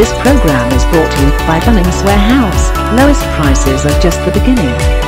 This program is brought to you by Bunnings Warehouse. Lowest prices are just the beginning.